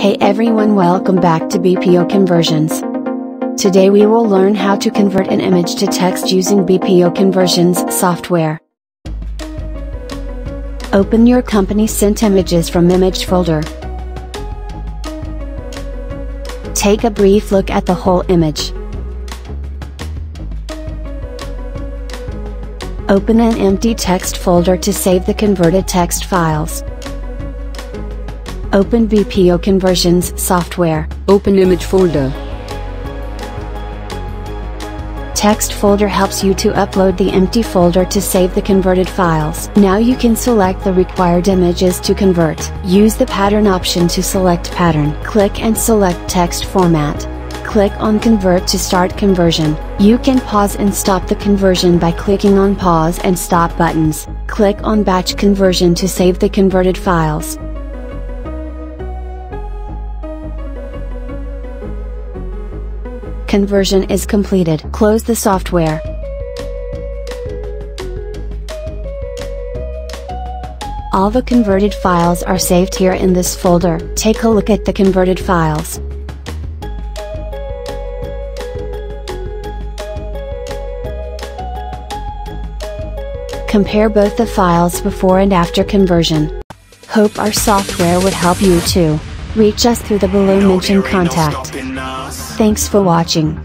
Hey everyone welcome back to BPO Conversions. Today we will learn how to convert an image to text using BPO Conversions software. Open your company sent images from image folder. Take a brief look at the whole image. Open an empty text folder to save the converted text files. Open BPO Conversions software. Open image folder. Text folder helps you to upload the empty folder to save the converted files. Now you can select the required images to convert. Use the pattern option to select pattern. Click and select text format. Click on convert to start conversion. You can pause and stop the conversion by clicking on pause and stop buttons. Click on batch conversion to save the converted files. Conversion is completed. Close the software. All the converted files are saved here in this folder. Take a look at the converted files. Compare both the files before and after conversion. Hope our software would help you too. Reach us through the below mentioned contact. Thanks for watching.